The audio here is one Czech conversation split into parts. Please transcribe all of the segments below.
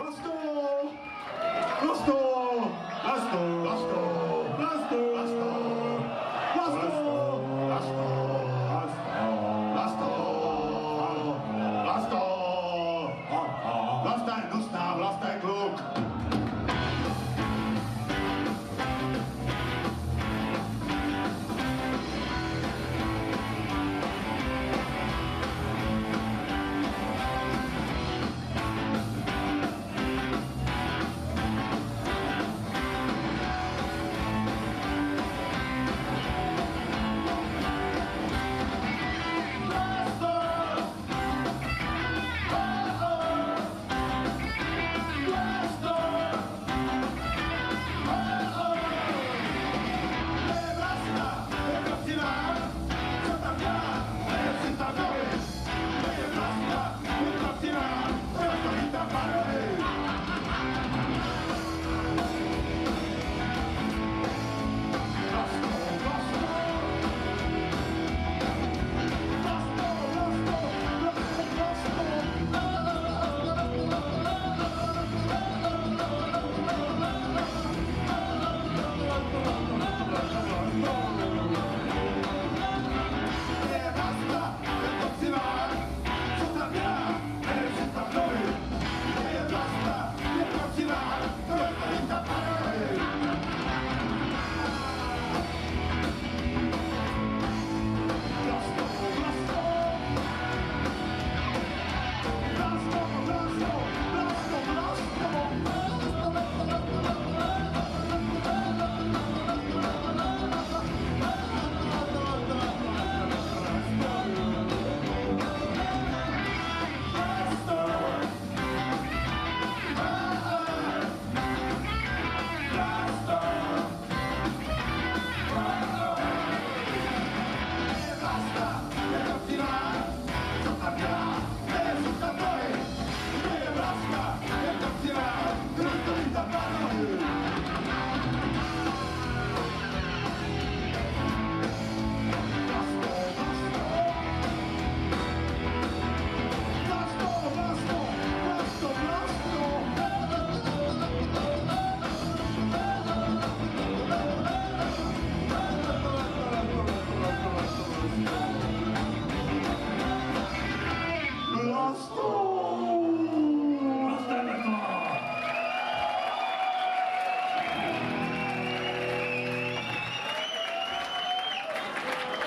ロストラスト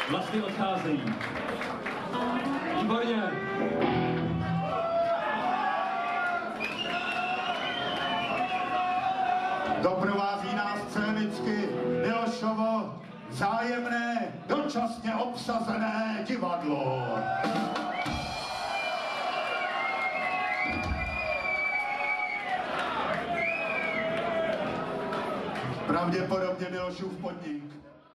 Vlasty odcházejí. Výborně. Doprovází nás scénicky Milošovo zájemné, dočasně obsazené divadlo. Pravděpodobně Milošův podnik.